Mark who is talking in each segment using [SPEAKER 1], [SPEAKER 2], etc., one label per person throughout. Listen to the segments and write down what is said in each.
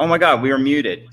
[SPEAKER 1] Oh my God, we were muted.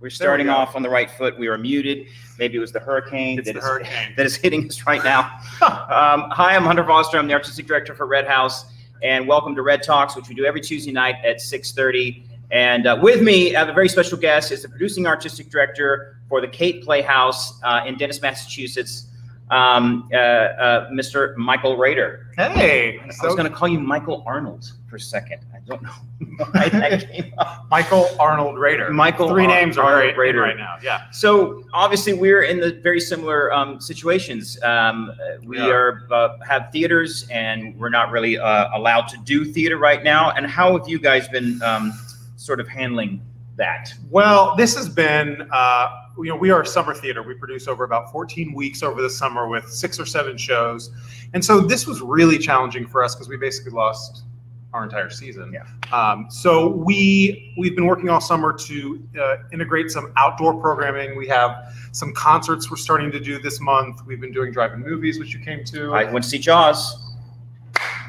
[SPEAKER 1] We're starting
[SPEAKER 2] go.
[SPEAKER 1] off on the right foot. We were muted. Maybe it was the hurricane that
[SPEAKER 2] the
[SPEAKER 1] is-
[SPEAKER 2] hurricane.
[SPEAKER 1] that is hitting us right now. um, hi, I'm Hunter Foster. I'm the artistic director for Red House, and welcome to Red Talks, which we do every Tuesday night at 6:30. And uh, with me, I have a very special guest. is the producing artistic director for the Cape Playhouse uh, in Dennis, Massachusetts, um, uh, uh, Mr. Michael Rader.
[SPEAKER 2] Hey,
[SPEAKER 1] I was going to call you Michael Arnold for a second. I don't know. I, that.
[SPEAKER 2] Michael Arnold Rader.
[SPEAKER 1] Michael
[SPEAKER 2] Three
[SPEAKER 1] Ar-
[SPEAKER 2] names are
[SPEAKER 1] Arnold Rader.
[SPEAKER 2] Right now. Yeah.
[SPEAKER 1] So obviously, we're in the very similar um, situations. Um, we
[SPEAKER 2] Yeah.
[SPEAKER 1] are uh, have theaters, and we're not really uh, allowed to do theater right now. And how have you guys been um, sort of handling that?
[SPEAKER 2] Well, this has been, uh, you know, we are a summer theater. We produce over about 14 weeks over the summer with six or seven shows. And so this was really challenging for us because we basically lost our entire season.
[SPEAKER 1] Yeah.
[SPEAKER 2] Um, so we we've been working all summer to uh, integrate some outdoor programming. We have some concerts we're starting to do this month. We've been doing drive-in movies, which you came to.
[SPEAKER 1] I went to see Jaws.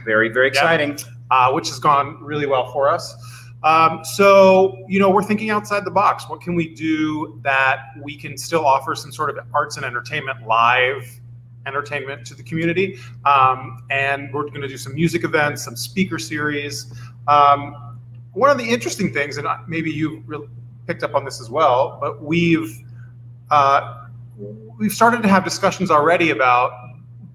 [SPEAKER 1] Very very exciting.
[SPEAKER 2] uh, which has gone really well for us. Um, so, you know, we're thinking outside the box. What can we do that we can still offer some sort of arts and entertainment, live entertainment to the community? Um, and we're going to do some music events, some speaker series. Um, one of the interesting things, and maybe you really picked up on this as well, but we've uh, we've started to have discussions already about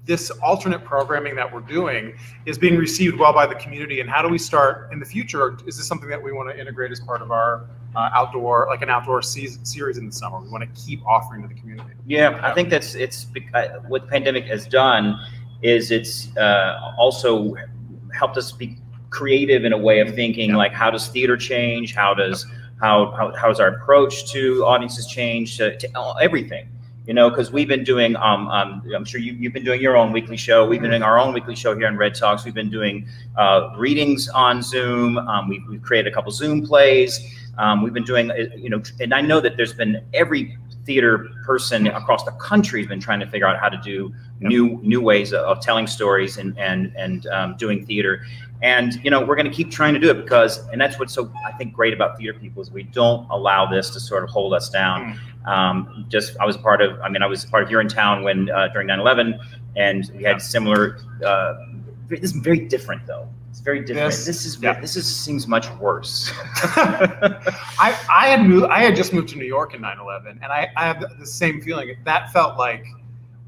[SPEAKER 2] this alternate programming that we're doing is being received well by the community and how do we start in the future is this something that we want to integrate as part of our uh, outdoor like an outdoor season, series in the summer we want to keep offering to the community
[SPEAKER 1] Yeah, I think that's it's uh, what the pandemic has done is it's uh, also helped us be creative in a way of thinking
[SPEAKER 2] Yeah.
[SPEAKER 1] like how does theater change? How does how how how's our approach to audiences change to, to everything? You know, because we've been doing, um, um, I'm sure you, you've been doing your own weekly show. We've been doing our own weekly show here on Red Talks. We've been doing uh, readings on Zoom. Um, we've, we've created a couple Zoom plays. Um, we've been doing, uh, you know, and I know that there's been every theater person across the country has been trying to figure out how to do
[SPEAKER 2] Yep.
[SPEAKER 1] new new ways of, of telling stories and and and um, doing theater. And you know, we're going to keep trying to do it because, and that's what's so I think great about theater people is we don't allow this to sort of hold us down. Um, just I was part of, I mean, I was part of Urinetown when uh, during 9/11, and we had similar. Uh, this is very different though. It's very different.
[SPEAKER 2] This-
[SPEAKER 1] This, is
[SPEAKER 2] yeah.
[SPEAKER 1] this is seems much worse.
[SPEAKER 2] I, I had moved i had just moved to new york in 9-11 and i, I have the same feeling that felt like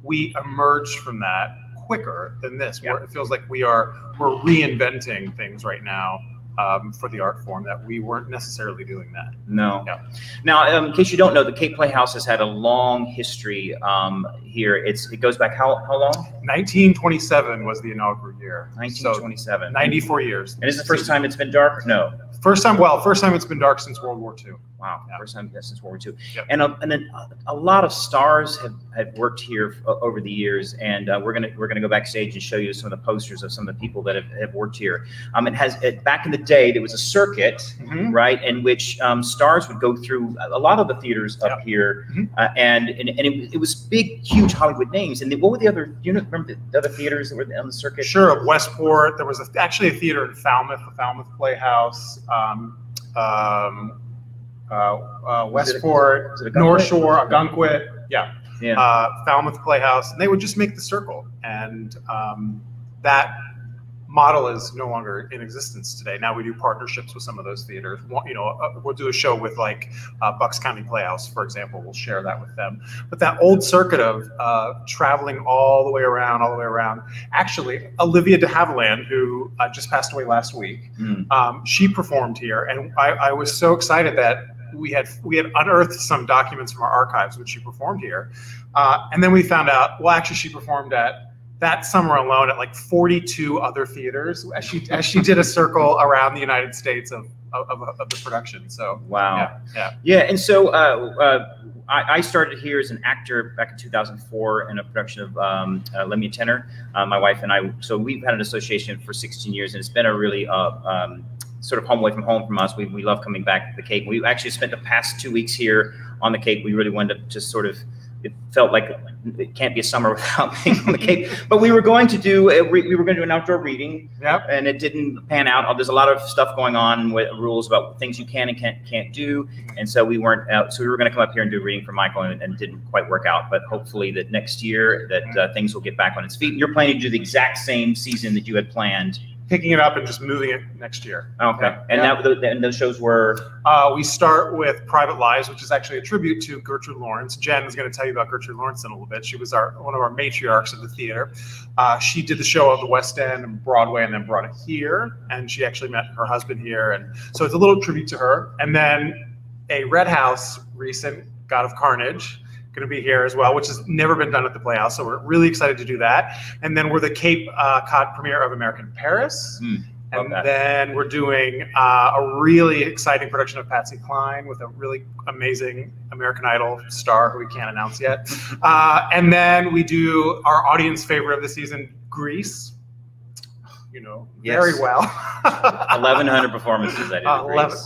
[SPEAKER 2] we emerged from that quicker than this where it feels like we are we're reinventing things right now um, for the art form that we weren't necessarily doing that
[SPEAKER 1] No.
[SPEAKER 2] Yeah.
[SPEAKER 1] Now, um, in case you don't know, the Cape Playhouse has had a long history um, here. It's it goes back how how long?
[SPEAKER 2] 1927 was the inaugural year. So
[SPEAKER 1] 1927.
[SPEAKER 2] 94 years.
[SPEAKER 1] And is the first time it's been dark? No.
[SPEAKER 2] First time, well, first time it's been dark since World War II.
[SPEAKER 1] Wow.
[SPEAKER 2] Yeah.
[SPEAKER 1] First time since World War II.
[SPEAKER 2] Yep.
[SPEAKER 1] And a, and then a, a lot of stars have, have worked here f- over the years, and uh, we're gonna we're gonna go backstage and show you some of the posters of some of the people that have, have worked here. Um, it has it, back in the day there was a circuit.
[SPEAKER 2] Mhm.
[SPEAKER 1] right? In which um, stars would go through a lot of the theaters up
[SPEAKER 2] Yep.
[SPEAKER 1] here,
[SPEAKER 2] Mhm.
[SPEAKER 1] uh, and and, and it, it was big, huge Hollywood names. And what were the other? You know, remember the, the other theaters that were on the circuit?
[SPEAKER 2] Sure, of Westport. There was a, actually a theater in Falmouth, the Falmouth Playhouse. Um, um, Westport,
[SPEAKER 1] was it a
[SPEAKER 2] North Shore, Ogunquit. Yeah.
[SPEAKER 1] Yeah.
[SPEAKER 2] uh, Falmouth Playhouse, and they would just make the circle, and um, that model is no longer in existence today. Now we do partnerships with some of those theaters. You know, uh, we'll do a show with like uh, Bucks County Playhouse, for example. We'll share that with them. But that old circuit of uh, traveling all the way around, all the way around. Actually, Olivia de Havilland, who uh, just passed away last week,
[SPEAKER 1] Mm.
[SPEAKER 2] um, she performed here, and I, I was so excited that we had we had unearthed some documents from our archives when she performed here, uh, and then we found out well, actually, she performed at that summer alone at like 42 other theaters as she as she did a circle around the United States of of, of, the production. So
[SPEAKER 1] Wow.
[SPEAKER 2] yeah, yeah.
[SPEAKER 1] Yeah, and so uh, uh, I, started here as an actor back in 2004 in a production of um, uh, a Tenor. Uh, my wife and I, so we've had an association for 16 years, and it's been a really uh, um, sort of home away from home from us. We, we love coming back to the Cape. We actually spent the past two weeks here on the Cape. We really wanted to just sort of it felt like it can't be a summer without being on the Cape. But we were going to do a, we were going to do an outdoor reading,
[SPEAKER 2] Yep.
[SPEAKER 1] and it didn't pan out. There's a lot of stuff going on with rules about things you can and can't can't do, and so we weren't. out. so we were going to come up here and do a reading for Michael, and, and didn't quite work out. But hopefully that next year that uh, things will get back on its feet. You're planning to do the exact same season that you had planned.
[SPEAKER 2] Picking it up and just moving it next year.
[SPEAKER 1] Okay, and
[SPEAKER 2] Yeah.
[SPEAKER 1] that and those shows were
[SPEAKER 2] Uh, we start with Private Lives, which is actually a tribute to Gertrude Lawrence. Jen is going to tell you about Gertrude Lawrence in a little bit. She was our one of our matriarchs of the theater. Uh, she did the show at the West End and Broadway, and then brought it here. And she actually met her husband here, and so it's a little tribute to her. And then a Red House recent God of Carnage. Going to be here as well, which has never been done at the Playhouse, so we're really excited to do that. And then we're the Cape uh, Cod premiere of American Paris,
[SPEAKER 1] love
[SPEAKER 2] and
[SPEAKER 1] that.
[SPEAKER 2] then we're doing uh, a really exciting production of Patsy Cline with a really amazing American Idol star who we can't announce yet. Uh, and then we do our audience favorite of the season, Grease. You know very well.
[SPEAKER 1] 1,100 performances. I did.
[SPEAKER 2] Uh,
[SPEAKER 1] at
[SPEAKER 2] 11.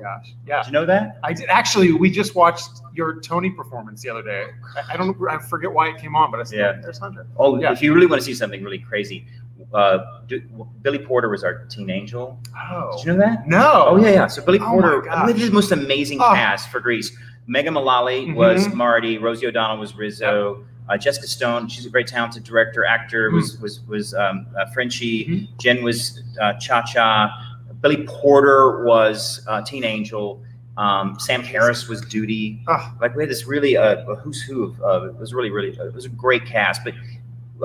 [SPEAKER 2] Oh gosh. Yeah.
[SPEAKER 1] Did you know that?
[SPEAKER 2] I did actually. We just watched your Tony performance the other day. I, I don't. I forget why it came on, but I said,
[SPEAKER 1] Yeah.
[SPEAKER 2] "There's Hunter."
[SPEAKER 1] Oh,
[SPEAKER 2] Yeah.
[SPEAKER 1] if you really want to see something really crazy, uh, do, Billy Porter was our teen angel.
[SPEAKER 2] Oh
[SPEAKER 1] Did you know that?
[SPEAKER 2] no!
[SPEAKER 1] Oh yeah, yeah. So Billy
[SPEAKER 2] Oh,
[SPEAKER 1] Porter,
[SPEAKER 2] my
[SPEAKER 1] I mean, the most amazing
[SPEAKER 2] Oh.
[SPEAKER 1] cast for Grease. Megan Mullally was
[SPEAKER 2] Mhm.
[SPEAKER 1] Marty. Rosie O'Donnell was Rizzo. Uh, Jessica Stone, she's a very talented director, actor. Was
[SPEAKER 2] Mm.
[SPEAKER 1] was was um, uh, Frenchie.
[SPEAKER 2] Mhm.
[SPEAKER 1] Jen was uh, Cha Cha. Billy Porter was uh, Teen Angel. Um, Sam Harris was Doody.
[SPEAKER 2] Oh.
[SPEAKER 1] Like we had this really uh, a who's who of uh, it was really really it was a great cast. But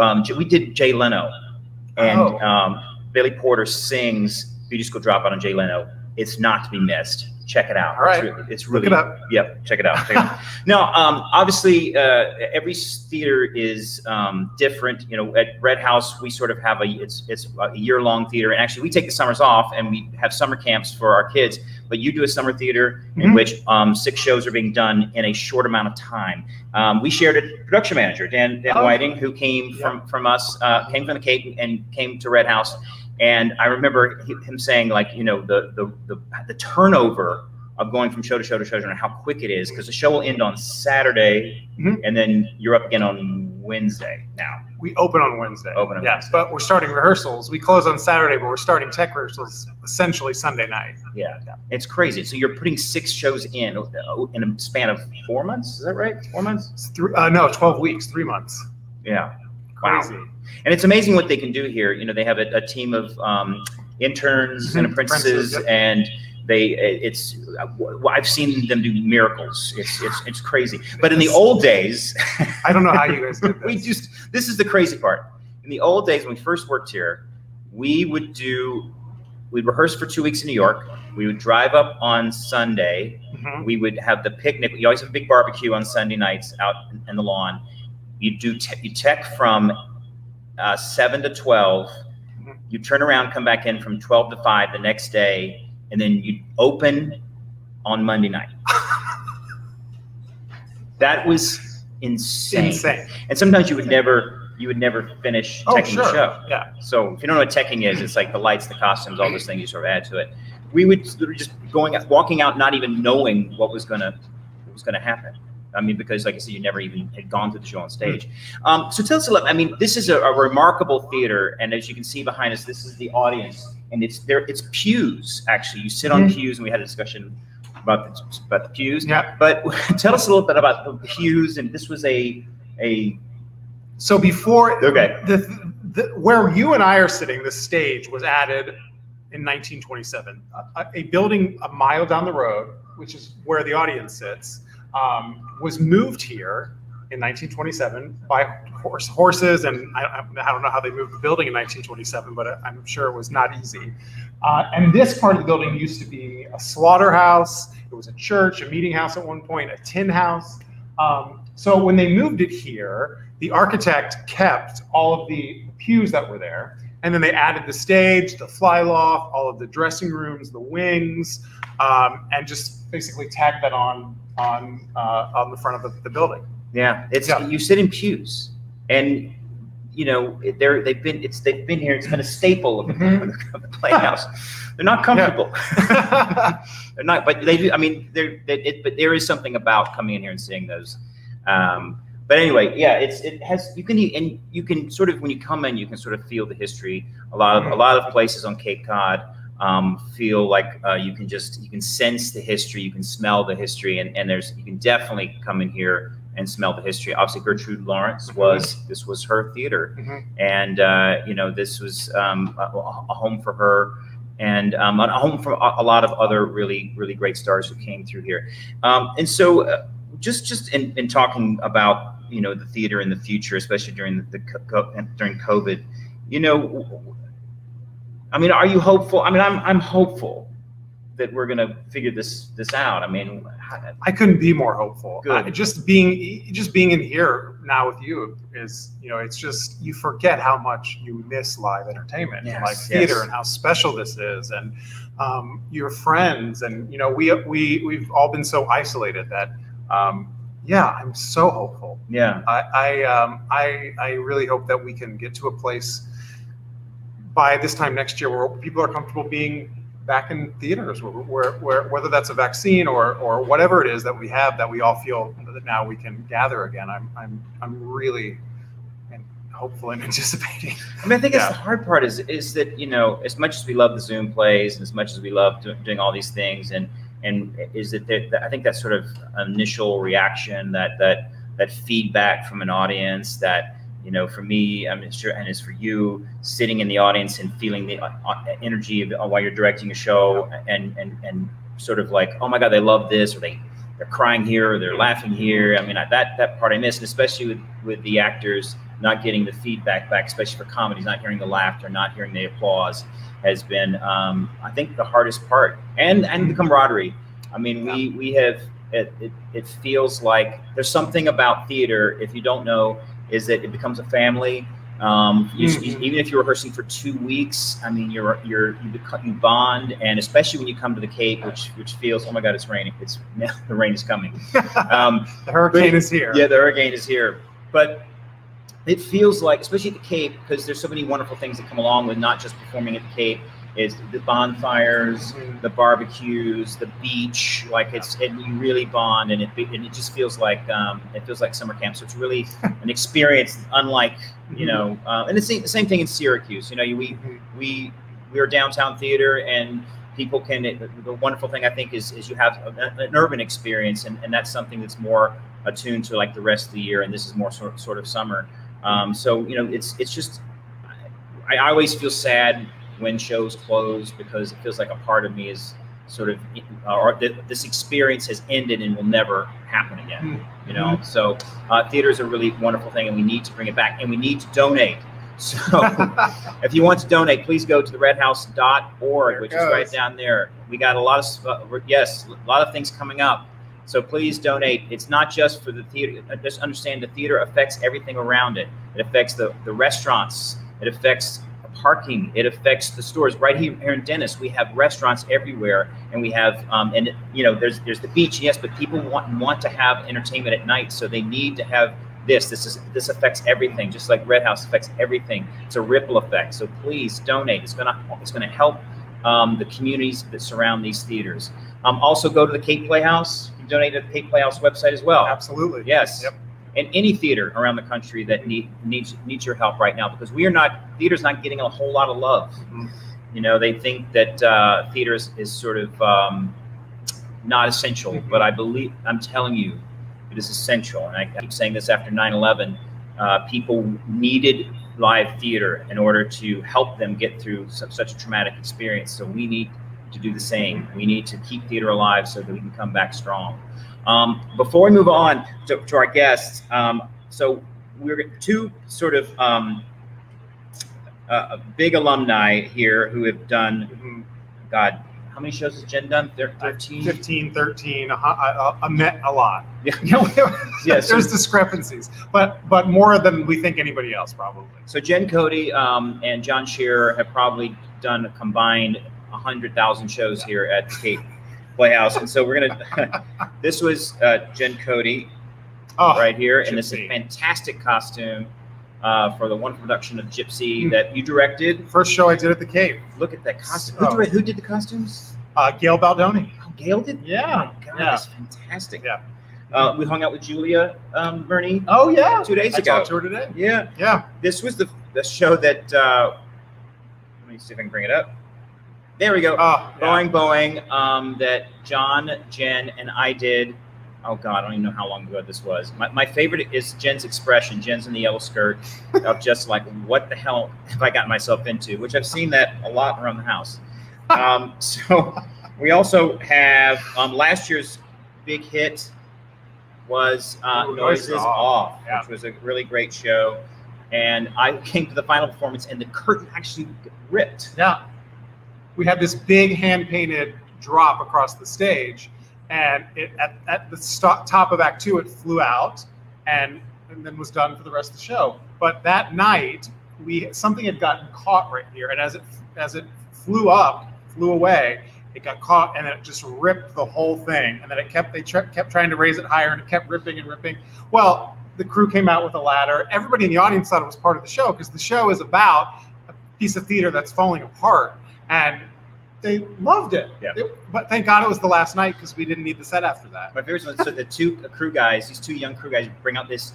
[SPEAKER 1] um, we did Jay Leno, and
[SPEAKER 2] Oh.
[SPEAKER 1] um, Billy Porter sings "Beauty School Dropout" on Jay Leno. It's not to be missed. Check it out.
[SPEAKER 2] All right.
[SPEAKER 1] It's really, it's
[SPEAKER 2] Look it up.
[SPEAKER 1] Yep, check it out. Check it out. Now, um, obviously, uh, every theater is um, different. You know, at Red House, we sort of have a it's it's a year long theater, and actually, we take the summers off and we have summer camps for our kids. But you do a summer theater in
[SPEAKER 2] Mhm.
[SPEAKER 1] which um, six shows are being done in a short amount of time. Um, we shared a production manager, Dan, Dan
[SPEAKER 2] Oh.
[SPEAKER 1] Whiting, who came
[SPEAKER 2] Yeah.
[SPEAKER 1] from from us, uh, came from the Cape and came to Red House. And I remember him saying, like, you know, the the the, the turnover of going from show to show to show and how quick it is because the show will end on Saturday
[SPEAKER 2] Mhm.
[SPEAKER 1] and then you're up again on Wednesday now.
[SPEAKER 2] We open on Wednesday.
[SPEAKER 1] Open on
[SPEAKER 2] yes, but we're starting rehearsals. We close on Saturday, but we're starting tech rehearsals essentially Sunday night.
[SPEAKER 1] Yeah, it's crazy. So you're putting six shows in uh, in a span of four months. Is that right? Four months?
[SPEAKER 2] Three, uh, no, twelve weeks, three months.
[SPEAKER 1] Yeah. Wow. And it's amazing what they can do here. You know, they have a, a team of um, interns and
[SPEAKER 2] Mhm.
[SPEAKER 1] apprentices,
[SPEAKER 2] yep.
[SPEAKER 1] and they it's I've seen them do miracles. It's it's it's crazy. But in the old days,
[SPEAKER 2] I don't know how you guys did this.
[SPEAKER 1] we just this is the crazy part. In the old days when we first worked here, we would do we'd rehearse for two weeks in New York. We would drive up on Sunday.
[SPEAKER 2] Mhm.
[SPEAKER 1] We would have the picnic. You always have a big barbecue on Sunday nights out in the lawn. You do te- you tech from uh, seven to 12
[SPEAKER 2] Mhm.
[SPEAKER 1] You turn around, come back in from twelve to five the next day, and then you open on Monday night. That was insane.
[SPEAKER 2] Insane.
[SPEAKER 1] And sometimes you would never you would never finish
[SPEAKER 2] Oh,
[SPEAKER 1] teching the show.
[SPEAKER 2] Yeah.
[SPEAKER 1] So if you don't know what teching is, it's like the lights, the costumes, all those things you sort of add to it. We would just going walking out, not even knowing what was gonna what was gonna happen. I mean, because like I said, you never even had gone to the show on stage. Um, so tell us a little. I mean, this is a, a remarkable theater, and as you can see behind us, this is the audience, and it's there. It's pews actually. You sit on
[SPEAKER 2] Mhm.
[SPEAKER 1] pews, and we had a discussion about the, about the pews.
[SPEAKER 2] Yeah.
[SPEAKER 1] But tell us a little bit about the pews, and this was a a
[SPEAKER 2] So before
[SPEAKER 1] Okay.
[SPEAKER 2] the, the where you and I are sitting, the stage was added in 1927. A, a building a mile down the road, which is where the audience sits, um, was moved here in 1927 by horse, horses, and I, I don't know how they moved the building in 1927, but I'm sure it was not easy. Uh, and this part of the building used to be a slaughterhouse. It was a church, a meeting house at one point, a tin house. Um, so when they moved it here, the architect kept all of the pews that were there, and then they added the stage, the fly loft, all of the dressing rooms, the wings, um, and just basically tagged that on on uh, on the front of the, building.
[SPEAKER 1] Yeah, it's
[SPEAKER 2] Yeah.
[SPEAKER 1] you sit in pews, and you know they're they've been it's they've been here. It's been a staple of, the-
[SPEAKER 2] Mhm.
[SPEAKER 1] of the playhouse. They're not comfortable. they're not, but they do. I mean, it, but there is something about coming in here and seeing those. Um, but anyway, yeah, it's it has you can and you can sort of when you come in, you can sort of feel the history. A lot of a lot of places on Cape Cod um, feel like uh, you can just you can sense the history, you can smell the history, and and there's you can definitely come in here and smell the history. Obviously, Gertrude Lawrence was this was her theater,
[SPEAKER 2] Mhm.
[SPEAKER 1] and uh, you know this was um, a, a home for her. And um, a home for a, a lot of other really, really great stars who came through here. Um, and so, uh, just just in, in talking about you know the theater in the future, especially during the, the during COVID, you know, I mean, are you hopeful? I mean, I'm I'm hopeful that we're going to figure this this out. I mean,
[SPEAKER 2] I couldn't be more hopeful.
[SPEAKER 1] Good.
[SPEAKER 2] Uh, just being just being in here now with you is, you know, it's just you forget how much you miss live entertainment and
[SPEAKER 1] Yes,
[SPEAKER 2] live theater
[SPEAKER 1] yes.
[SPEAKER 2] and how special this is, and um, your friends, and you know, we we we've all been so isolated that, um, yeah, I'm so hopeful.
[SPEAKER 1] yeah,
[SPEAKER 2] I I, um, I I really hope that we can get to a place by this time next year where people are comfortable being back in theaters, where, where, where whether that's a vaccine or or whatever it is that we have that we all feel that now we can gather again. I'm I'm I'm really hopeful and anticipating.
[SPEAKER 1] I mean, I think
[SPEAKER 2] Yeah.
[SPEAKER 1] that's the hard part is is that you know as much as we love the Zoom plays and as much as we love do, doing all these things and and is it that there, I think that sort of initial reaction that that that feedback from an audience that you know for me I'm sure and is for you sitting in the audience and feeling the uh, uh, energy of, uh, while you're directing a show and and and sort of like oh my god they love this or they they're crying here or they're laughing here. I mean I, that that part I miss, and especially with with the actors not getting the feedback back, especially for comedies, not hearing the laughter, not hearing the applause, has been um, I think the hardest part, and and the camaraderie. I mean we we have it, it it feels like there's something about theater if you don't know is that it becomes a family. Um, you,
[SPEAKER 2] Mhm.
[SPEAKER 1] Even if you're rehearsing for two weeks, I mean, you're you're you, become, you bond, and especially when you come to the Cape, which which feels, oh my God, it's raining. It's the rain is coming. Um,
[SPEAKER 2] the hurricane
[SPEAKER 1] But-
[SPEAKER 2] is here.
[SPEAKER 1] yeah, the hurricane is here, but it feels like, especially at the Cape, because there's so many wonderful things that come along with not just performing at the Cape, is the bonfires,
[SPEAKER 2] Mhm.
[SPEAKER 1] the barbecues, the beach. Like it's, and you really bond, and it and it just feels like um, it feels like summer camp. So it's really an experience unlike you know, uh, and it's the same thing in Syracuse. You know, we
[SPEAKER 2] Mhm.
[SPEAKER 1] we we are downtown theater and people can the wonderful thing i think is is you have a, an urban experience and, and that's something that's more attuned to like the rest of the year and this is more sort, sort of summer um, so you know it's it's just I, I always feel sad when shows close because it feels like a part of me is sort of uh, or that this experience has ended and will never happen again you know so uh, theater is a really wonderful thing and we need to bring it back and we need to donate so if you want to donate, please go to the redhouse.org, which is right down there. We got a lot of, uh, yes, a lot of things coming up. So please donate. It's not just for the theater. uh, Just understand the theater affects everything around it. It affects the, the restaurants. It affects parking. It affects the stores. Right here, here in Dennis, we have restaurants everywhere, and we have, um, and you know, there's there's the beach, yes, but people want want to have entertainment at night, so they need to have this. This is this affects everything, just like Red House affects everything. It's a ripple effect. So please donate. It's gonna it's gonna help um, the communities that surround these theaters. Um, also, go to the Cape Playhouse. You can donate to the Cape Playhouse website as well.
[SPEAKER 2] Absolutely.
[SPEAKER 1] Yes.
[SPEAKER 2] Yep.
[SPEAKER 1] And any theater around the country that need, needs needs your help right now because we are not theater's not getting a whole lot of love.
[SPEAKER 2] Mhm.
[SPEAKER 1] You know, they think that uh, theater is, is sort of um, not essential,
[SPEAKER 2] Mhm.
[SPEAKER 1] but I believe I'm telling you, it is essential. And I keep saying this after 9/11, uh, people needed live theater in order to help them get through such, such a traumatic experience. So we need to do the same. We need to keep theater alive so that we can come back strong. Um, before we move on to, to our guests, um, so we're two sort of um, uh, big alumni here who have done. God, how many shows has Jen done? Thir- 13?
[SPEAKER 2] 15, 13, a, a, a, met a lot.
[SPEAKER 1] Yeah.
[SPEAKER 2] You know,
[SPEAKER 1] Yeah, so-
[SPEAKER 2] there's discrepancies, but but more than we think anybody else probably.
[SPEAKER 1] So Jen Cody um, and John Scherer have probably done a combined 100,000 shows here at the Cape Playhouse. And so we're going to, this was uh, Jen Cody
[SPEAKER 2] Oh,
[SPEAKER 1] right here in this
[SPEAKER 2] Gypsy.
[SPEAKER 1] fantastic costume uh, for the one production of Gypsy
[SPEAKER 2] Hmm.
[SPEAKER 1] that you directed.
[SPEAKER 2] first show I did at the Cape.
[SPEAKER 1] Look at that costume. Who, direct- who did the costumes?
[SPEAKER 2] Uh, Gail Baldoni.
[SPEAKER 1] Oh, Gail did?
[SPEAKER 2] Yeah,
[SPEAKER 1] Oh my God,
[SPEAKER 2] yeah.
[SPEAKER 1] that's fantastic.
[SPEAKER 2] Yeah.
[SPEAKER 1] Uh, we hung out with Julia um, Bernie
[SPEAKER 2] Oh yeah,
[SPEAKER 1] two days
[SPEAKER 2] I
[SPEAKER 1] ago.
[SPEAKER 2] talked to her today.
[SPEAKER 1] Yeah,
[SPEAKER 2] Yeah.
[SPEAKER 1] this was the the show that. Uh, let me see if I can bring it up. There we go.
[SPEAKER 2] Oh, yeah.
[SPEAKER 1] Boeing, Boeing. Um, that John, Jen, and I did. Oh God, I don't even know how long ago this was. My, my favorite is Jen's expression. Jen's in the yellow skirt, of just like, what the hell have I gotten myself into? Which I've seen that a lot around the house. Um, so we also have um, last year's big hit was uh,
[SPEAKER 2] Ooh,
[SPEAKER 1] Noises
[SPEAKER 2] Noises
[SPEAKER 1] Off,
[SPEAKER 2] Off, yeah.
[SPEAKER 1] which was a really great show. And I came to the final performance, and the curtain actually ripped.
[SPEAKER 2] Yeah. We had this big hand painted drop across the stage, and it, at, at the sto- top of Act Two, it flew out and, and then was done for the rest of the show. But that night, we something had gotten caught right here, and as it as it flew up, flew away, it got caught, and then it just ripped the whole thing. And then it kept they tr- kept trying to raise it higher, and it kept ripping and ripping. Well, the crew came out with a ladder. Everybody in the audience thought it was part of the show because the show is about a piece of theater that's falling apart, and they loved it.
[SPEAKER 1] Yeah.
[SPEAKER 2] But thank God it was the last night because we didn't need the set after that.
[SPEAKER 1] My favorite was so the two crew guys, these two young crew guys, bring out this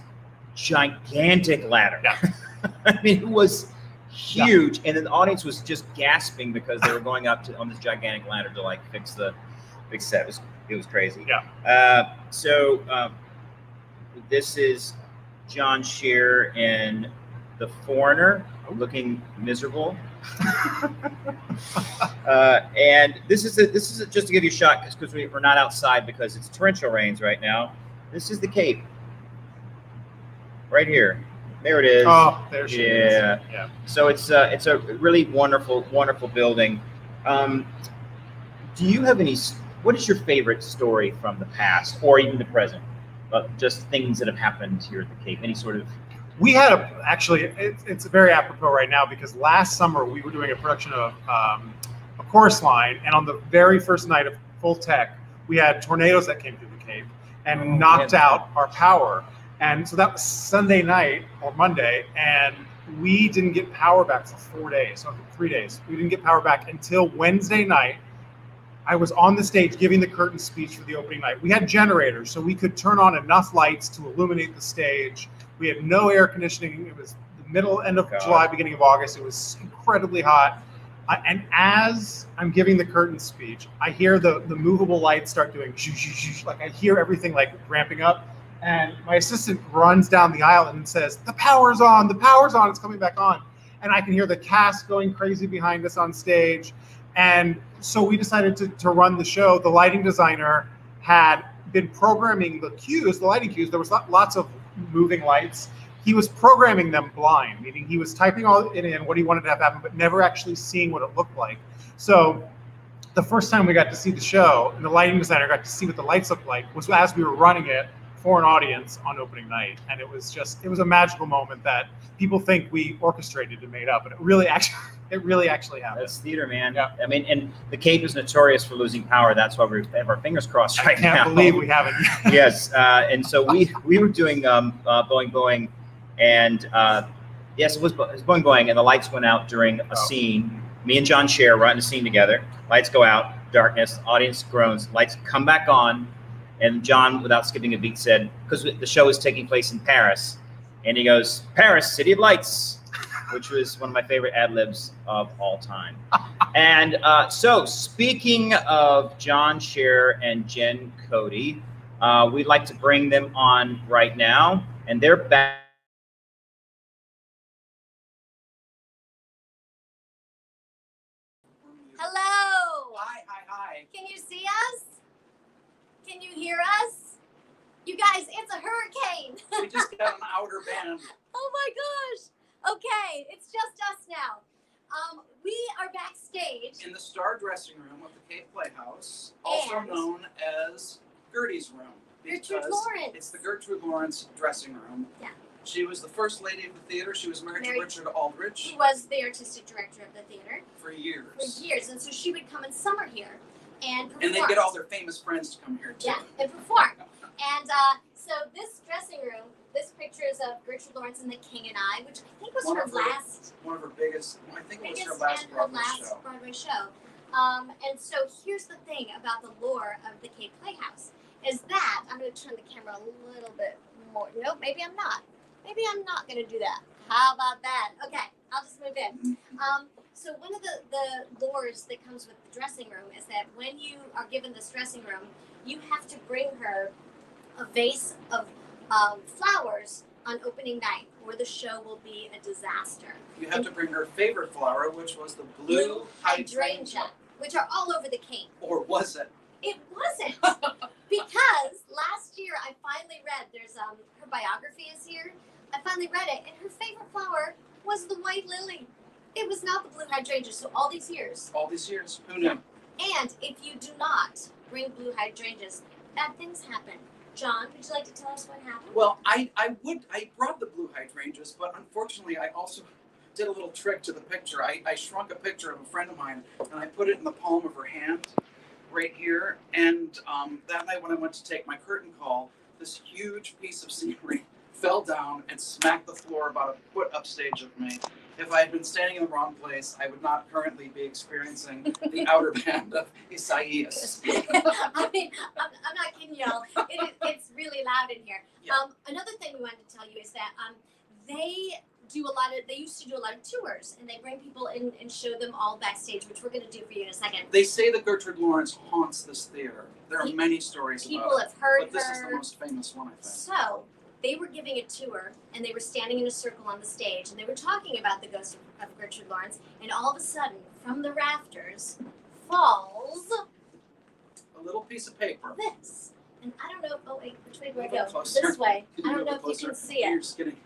[SPEAKER 1] gigantic ladder.
[SPEAKER 2] Yeah.
[SPEAKER 1] I mean, it was huge, and then the audience was just gasping because they were going up to on this gigantic ladder to like fix the big set. It was, it was crazy.
[SPEAKER 2] Yeah.
[SPEAKER 1] Uh, so um, this is John Scherer in The Foreigner, looking miserable. Uh, and this is a, this is a, just to give you a shot because we, we're not outside because it's torrential rains right now. This is the Cape, right here. There it is.
[SPEAKER 2] Oh, there she
[SPEAKER 1] Yeah.
[SPEAKER 2] is. Yeah.
[SPEAKER 1] So it's uh, it's a really wonderful, wonderful building. Um, do you have any? What is your favorite story from the past or even the present? Uh, just things that have happened here at the Cape. Any sort of
[SPEAKER 2] We had a actually it, it's very apropos right now because last summer we were doing a production of um, a chorus line, and on the very first night of full tech, we had tornadoes that came through the Cape and
[SPEAKER 1] Oh,
[SPEAKER 2] knocked
[SPEAKER 1] yeah.
[SPEAKER 2] out our power. And so that was Sunday night or Monday, and we didn't get power back for four days, so three days. We didn't get power back until Wednesday night. I was on the stage giving the curtain speech for the opening night. We had generators, so we could turn on enough lights to illuminate the stage. We had no air conditioning. It was the middle end of oh,
[SPEAKER 1] God.
[SPEAKER 2] July, beginning of August. It was incredibly hot. I, and as I'm giving the curtain speech, I hear the the movable lights start doing shoo, shoo, shoo, like I hear everything like ramping up. And my assistant runs down the aisle and says, "The power's on! The power's on! It's coming back on!" And I can hear the cast going crazy behind us on stage. And so we decided to, to run the show. The lighting designer had been programming the cues, the lighting cues. There was lots of moving lights. He was programming them blind, meaning he was typing all it in what he wanted to have happen, but never actually seeing what it looked like. So the first time we got to see the show and the lighting designer got to see what the lights looked like was as we were running it for an audience on opening night. And it was just, it was a magical moment that people think we orchestrated and made up, but it really actually, it really actually happened.
[SPEAKER 1] that's theater, man.
[SPEAKER 2] Yeah.
[SPEAKER 1] I mean, and the Cape is notorious for losing power. That's why we have our fingers crossed right now.
[SPEAKER 2] I can't
[SPEAKER 1] now.
[SPEAKER 2] believe we haven't.
[SPEAKER 1] yes, uh, and so we we were doing um, uh, Boeing Boeing, and uh, yes, it was, it was Boeing Boeing, and the lights went out during a
[SPEAKER 2] Oh.
[SPEAKER 1] scene. Me and John Scherer we're in a scene together. Lights go out, darkness, audience groans, lights come back on, and John, without skipping a beat, said, "Because the show is taking place in Paris," and he goes, "Paris, city of lights." Which was one of my favorite ad libs of all time. and uh, so, speaking of John Scherer and Jen Cody, uh, we'd like to bring them on right now, and they're back.
[SPEAKER 3] Hello.
[SPEAKER 4] Hi, hi, hi.
[SPEAKER 3] Can you see us? Can you hear us? You guys, it's a hurricane.
[SPEAKER 4] We just got an outer band.
[SPEAKER 3] oh my gosh. Okay, it's just us now. Um, we are backstage.
[SPEAKER 4] in the star dressing room of the Cape Playhouse, also
[SPEAKER 3] And-
[SPEAKER 4] known as Gertie's room.
[SPEAKER 3] Gertrude Lawrence.
[SPEAKER 4] It's the Gertrude Lawrence dressing room.
[SPEAKER 3] Yeah.
[SPEAKER 4] She was the first lady of the theater. She was married,
[SPEAKER 3] Married-
[SPEAKER 4] to Richard Aldrich
[SPEAKER 3] Who was the artistic director of the theater
[SPEAKER 4] for years.
[SPEAKER 3] for years, and so she would come in summer here and perform.
[SPEAKER 4] And they get all their famous friends to come here too.
[SPEAKER 3] Yeah, and perform. And uh, so this dressing room, this picture is of Gertrude Lawrence and the King and I, which I think was
[SPEAKER 4] One
[SPEAKER 3] her
[SPEAKER 4] her
[SPEAKER 3] last
[SPEAKER 4] One of her biggest, I think it was her
[SPEAKER 3] biggest
[SPEAKER 4] last
[SPEAKER 3] and her
[SPEAKER 4] Broadway
[SPEAKER 3] last
[SPEAKER 4] show.
[SPEAKER 3] Broadway show. Um, and so here's the thing about the lore of the Cape Playhouse is that I'm going to turn the camera a little bit more. Nope, maybe I'm not. Maybe I'm not going to do that. How about that? Okay, I'll just move in. Um, so one of the, the lures that comes with the dressing room is that when you are given this dressing room, you have to bring her a vase of um, flowers on opening night, or the show will be a disaster.
[SPEAKER 4] You have to bring her favorite flower, which was the blue hydrangea.
[SPEAKER 3] which are all over the Cape.
[SPEAKER 4] Or was it?
[SPEAKER 3] It wasn't because last year I finally read. There's um her biography is here. I finally read it, and her favorite flower was the white lily. It was not the blue hydrangea. So all these years,
[SPEAKER 4] All these years, who knew?
[SPEAKER 3] and if you do not bring blue hydrangeas, bad things happen. John, would you like to tell us what happened?
[SPEAKER 4] Well, I, I would I brought the blue hydrangeas, but unfortunately I also did a little trick to the picture. I, I shrunk a picture of a friend of mine and I put it in the palm of her hand right here. And um, that night when I went to take my curtain call, this huge piece of scenery fell down and smacked the floor about a foot upstage of me. If I had been standing in the wrong place, I would not currently be experiencing the outer band of Isaias.
[SPEAKER 3] I mean, I'm, I'm not kidding y'all. It is, it's really loud in here.
[SPEAKER 4] Yeah.
[SPEAKER 3] Um, another thing we wanted to tell you is that um, they do a lot of. They used to do a lot of tours, and they bring people in and show them all backstage, which we're going to do for you in a second.
[SPEAKER 4] They say that Gertrude Lawrence haunts this theater. There are many stories
[SPEAKER 3] People
[SPEAKER 4] about it,
[SPEAKER 3] have heard
[SPEAKER 4] but this is the most famous one, I think.
[SPEAKER 3] So they were giving a tour, and they were standing in a circle on the stage, and they were talking about the ghost of, of Gertrude Lawrence, and all of a sudden, from the rafters falls
[SPEAKER 4] A little piece of paper.
[SPEAKER 3] this. And I don't know. Oh wait, which way do I go? This way. I don't know if you can see
[SPEAKER 4] You're
[SPEAKER 3] it.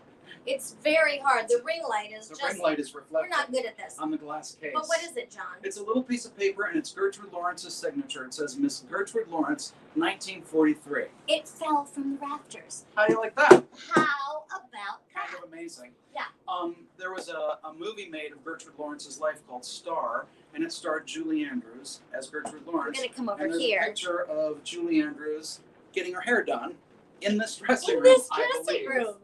[SPEAKER 3] It's very hard. The ring light is
[SPEAKER 4] the
[SPEAKER 3] just.
[SPEAKER 4] ring light is
[SPEAKER 3] We're not good at this.
[SPEAKER 4] on the glass case.
[SPEAKER 3] But what is it, John?
[SPEAKER 4] It's a little piece of paper and it's Gertrude Lawrence's signature. It says Miss Gertrude Lawrence, 1943.
[SPEAKER 3] It fell from the rafters.
[SPEAKER 4] How do you like that?
[SPEAKER 3] How about that?
[SPEAKER 4] Kind of amazing.
[SPEAKER 3] Yeah.
[SPEAKER 4] Um, there was a, a movie made of Gertrude Lawrence's life called Star, and it starred Julie Andrews as Gertrude Lawrence.
[SPEAKER 3] We're gonna come over
[SPEAKER 4] and there's a
[SPEAKER 3] here.
[SPEAKER 4] picture of Julie Andrews getting her hair done in this dressing
[SPEAKER 3] In
[SPEAKER 4] room.
[SPEAKER 3] this dressing room.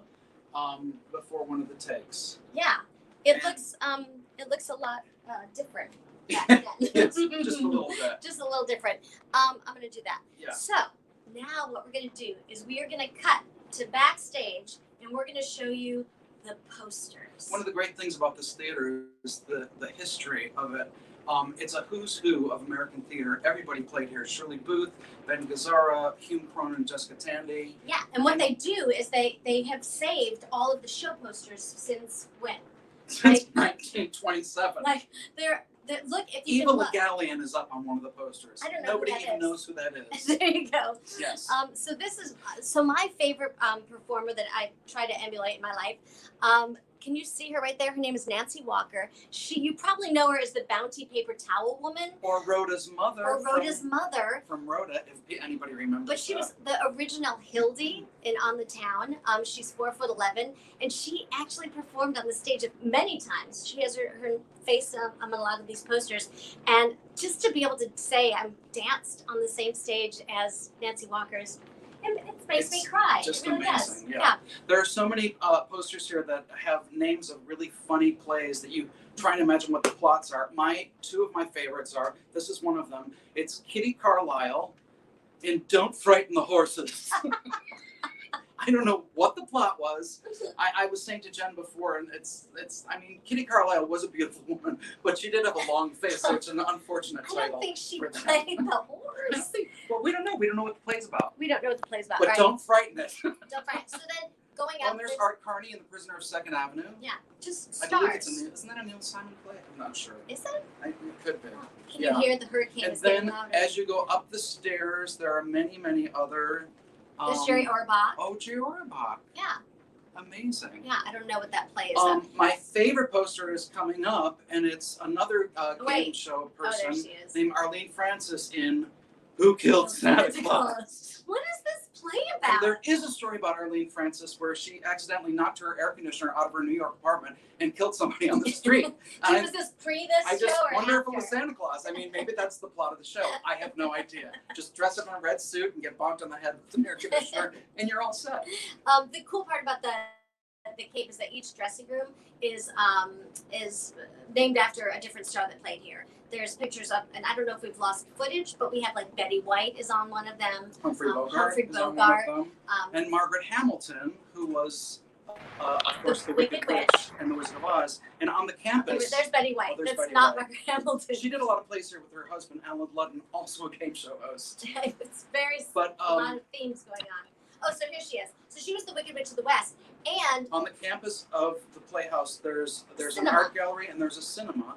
[SPEAKER 4] Um, before one of the takes.
[SPEAKER 3] Yeah. It looks um it looks a lot uh, different back then.
[SPEAKER 4] yes, just a little bit.
[SPEAKER 3] Just a little different. Um, I'm gonna do that.
[SPEAKER 4] Yeah.
[SPEAKER 3] So now what we're gonna do is we are gonna cut to backstage and we're gonna show you the posters.
[SPEAKER 4] One of the great things about this theater is the, the history of it. Um, it's a who's who of American theater. Everybody played here. Shirley Booth, Ben Gazzara, Hume Cronyn, Jessica Tandy.
[SPEAKER 3] Yeah, and what they do is they they have saved all of the show posters since when?
[SPEAKER 4] Since
[SPEAKER 3] Like-
[SPEAKER 4] 1927.
[SPEAKER 3] Like they're, they're look if you
[SPEAKER 4] Eva
[SPEAKER 3] look.
[SPEAKER 4] Is up on one of the posters.
[SPEAKER 3] I don't know
[SPEAKER 4] Nobody
[SPEAKER 3] that
[SPEAKER 4] even
[SPEAKER 3] is.
[SPEAKER 4] knows who that is.
[SPEAKER 3] there you go.
[SPEAKER 4] yes.
[SPEAKER 3] Um, so this is so my favorite um, performer that I try to emulate in my life. Can you see her right there? Her name is Nancy Walker. She, you probably know her as the Bounty Paper Towel Woman
[SPEAKER 4] or Rhoda's mother.
[SPEAKER 3] or Rhoda's
[SPEAKER 4] from,
[SPEAKER 3] mother.
[SPEAKER 4] from Rhoda, if anybody remembers.
[SPEAKER 3] But she
[SPEAKER 4] that.
[SPEAKER 3] was the original Hildy in On the Town. Um, she's four foot eleven, and she actually performed on the stage many times. She has her, her face um, on a lot of these posters, and just to be able to say I'm danced on the same stage as Nancy Walker's, it, it makes me
[SPEAKER 4] It's
[SPEAKER 3] cry.
[SPEAKER 4] just
[SPEAKER 3] it really
[SPEAKER 4] amazing,
[SPEAKER 3] does.
[SPEAKER 4] yeah. There are so many uh, posters here that have names of really funny plays that you try and imagine what the plots are. My two of my favorites are. This is one of them. It's Kitty Carlisle in "Don't Frighten the Horses." I don't know what the plot was. I, I was saying to Jen before, and it's it's. I mean, Kitty Carlisle was a beautiful woman, but she did have a long face, so it's an unfortunate
[SPEAKER 3] I
[SPEAKER 4] title.
[SPEAKER 3] don't think she played the
[SPEAKER 4] I
[SPEAKER 3] horse.
[SPEAKER 4] don't think- we don't know. We don't know what the play's about.
[SPEAKER 3] We don't know what the play's about,
[SPEAKER 4] But
[SPEAKER 3] right?
[SPEAKER 4] don't frighten it.
[SPEAKER 3] Don't frighten. So then going
[SPEAKER 4] Oh,
[SPEAKER 3] up
[SPEAKER 4] and there's Art Carney in The Prisoner of Second Avenue.
[SPEAKER 3] yeah, just
[SPEAKER 4] I believe it's a Neil, isn't that a Neil Simon play? I'm not sure.
[SPEAKER 3] Is that?
[SPEAKER 4] I, it could be.
[SPEAKER 3] Can
[SPEAKER 4] Yeah.
[SPEAKER 3] you hear the hurricane
[SPEAKER 4] And then as you go up the stairs, there are many, many other. Um,
[SPEAKER 3] There's Jerry Orbach.
[SPEAKER 4] Oh, Jerry Orbach.
[SPEAKER 3] Yeah,
[SPEAKER 4] Amazing.
[SPEAKER 3] yeah. I don't know what that play is.
[SPEAKER 4] Um, my favorite poster is coming up, and it's another uh, game
[SPEAKER 3] Wait.
[SPEAKER 4] show
[SPEAKER 3] oh,
[SPEAKER 4] person
[SPEAKER 3] is.
[SPEAKER 4] named Arlene Francis in Who Killed Santa Claus.
[SPEAKER 3] What is this play
[SPEAKER 4] And
[SPEAKER 3] about?
[SPEAKER 4] there is a story about Arlene Francis where she accidentally knocked her air conditioner out of her New York apartment and killed somebody on the street. And I-
[SPEAKER 3] was this pre this
[SPEAKER 4] I
[SPEAKER 3] show
[SPEAKER 4] just
[SPEAKER 3] or
[SPEAKER 4] wonder if it was Santa Claus. I mean, maybe that's the plot of the show. I have no idea. Just dress up in a red suit and get bonked on the head with an air conditioner, and you're all set.
[SPEAKER 3] Um, the cool part about the the Cape is that each dressing room is um, is named after a different star that played here. There's pictures of, and I don't know if we've lost footage, but we have like Betty White is on one of them,
[SPEAKER 4] Humphrey
[SPEAKER 3] Um,
[SPEAKER 4] Bogart
[SPEAKER 3] Humphrey
[SPEAKER 4] is on one
[SPEAKER 3] Bogart. um,
[SPEAKER 4] and Margaret Hamilton, who was, uh, of course, the,
[SPEAKER 3] Wicked
[SPEAKER 4] Wicked Witch and the Wizard of Oz. And on the campus,
[SPEAKER 3] there's Betty White.
[SPEAKER 4] Oh, there's
[SPEAKER 3] That's
[SPEAKER 4] Betty
[SPEAKER 3] not
[SPEAKER 4] White.
[SPEAKER 3] Margaret Hamilton.
[SPEAKER 4] she did a lot of plays here with her husband, Allen Ludden, also a game show host.
[SPEAKER 3] it's very
[SPEAKER 4] But
[SPEAKER 3] a lot
[SPEAKER 4] um,
[SPEAKER 3] of themes going on. Oh, so here she is. So she was the Wicked Witch of the West, and
[SPEAKER 4] on the campus of the Playhouse, there's there's an art gallery and there's a cinema,